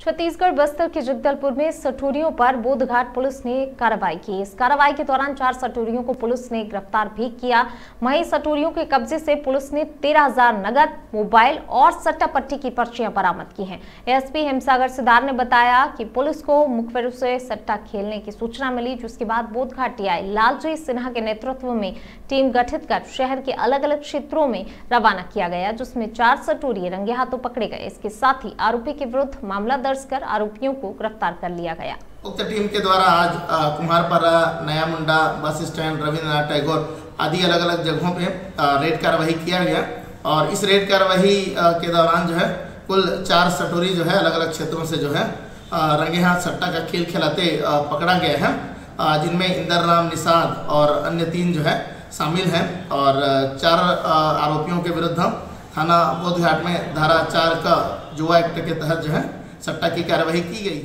छत्तीसगढ़ बस्तर के जगदलपुर में सटोरियों पर बोधघाट पुलिस ने कार्रवाई की। इस कार्रवाई के दौरान चार सटोरियों को पुलिस ने गिरफ़्तार भी किया। वहीं सटोरियों के कब्जे से पुलिस ने तेरह हज़ार नगद, मोबाइल और सट्टा पट्टी की पर्चियाँ बरामद की हैं। एसपी हिमसागर सिदार ने बताया कि पुलिस को मुख्य रूप से सट्टा खेलने की सूचना मिली, जिसके बाद बोधघाट टीआई लालजी सिन्हा के नेतृत्व में टीम गठित कर शहर के अलग अलग क्षेत्रों में रवाना किया गया, जिसमें चार सटोरिये रंगे हाथों पकड़े गए। इसके साथ ही आरोपी के विरुद्ध मामला दर्ज कर आरोपियों को गिरफ़्तार कर लिया गया। उक्त टीम के द्वारा आज कुम्हारपारा नया मुंडा बस स्टैंड, रविंद्रनाथ टैगोर आदि अलग अलग जगहों पे रेड कार्रवाई किया गया। और इस रेड कार्रवाई के दौरान जो है, कुल चार सटोरी जो है अलग अलग क्षेत्रों से जो है रंगे हाथ सट्टा का खेल खिलाते पकड़ा गया है। जिनमें इंदर राम निषाद और अन्य तीन जो है, शामिल हैं। और चार आरोपियों के विरुद्ध थाना बोधघाट में धारा चार का जुआ एक्ट के तहत जो है सट्टा की कार्रवाई की गई।